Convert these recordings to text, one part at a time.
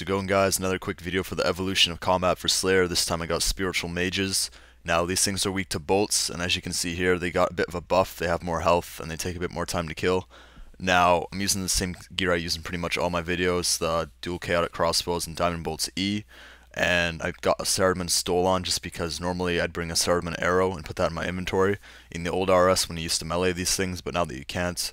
It going guys? Another quick video for the evolution of combat for Slayer. This time I got Spiritual Mages. Now these things are weak to bolts and as you can see here they got a bit of a buff, they have more health and they take a bit more time to kill. Now I'm using the same gear I use in pretty much all my videos, the dual chaotic crossbows and diamond bolts E. And I got a Saradomin stole on just because normally I'd bring a Saradomin arrow and put that in my inventory in the old RS when you used to melee these things, but now that you can't,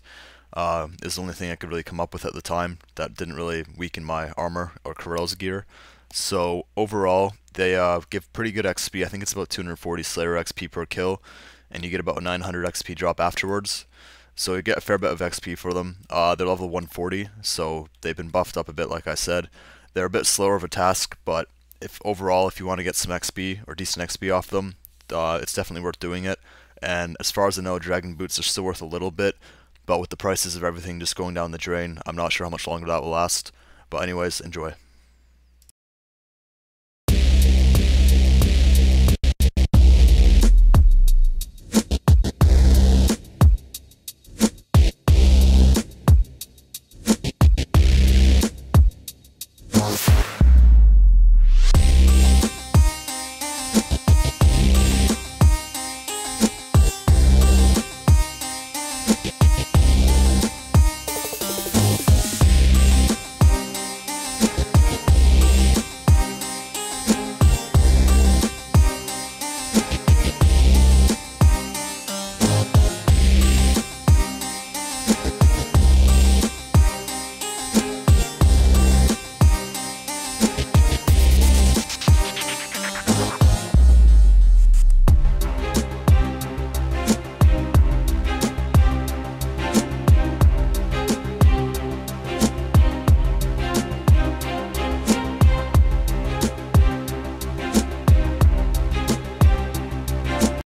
uh, is the only thing I could really come up with at the time that didn't really weaken my armor or Karil's gear. So overall, they uh, give pretty good XP. I think it's about 240 Slayer XP per kill, and you get about 900 XP drop afterwards. So you get a fair bit of XP for them. Uh, they're level 140, so they've been buffed up a bit, like I said. They're a bit slower of a task, but if overall, if you want to get some XP or decent XP off them, uh, it's definitely worth doing it. And as far as I know, Dragon Boots are still worth a little bit, but with the prices of everything just going down the drain, I'm not sure how much longer that will last. But anyways, enjoy. We'll